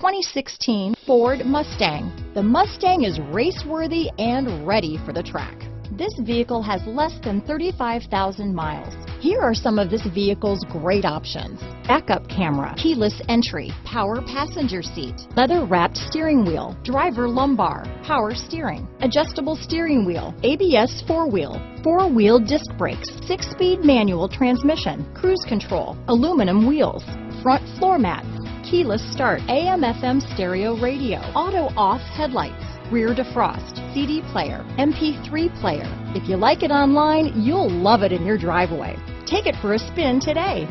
2016 Ford Mustang. The Mustang is race-worthy and ready for the track. This vehicle has less than 35,000 miles. Here are some of this vehicle's great options. Backup camera, keyless entry, power passenger seat, leather wrapped steering wheel, driver lumbar, power steering, adjustable steering wheel, ABS four wheel, four wheel disc brakes, six speed manual transmission, cruise control, aluminum wheels, front floor mats, keyless start, AM FM stereo radio, auto off headlights, rear defrost, CD player, MP3 player. If you like it online, you'll love it in your driveway. Take it for a spin today.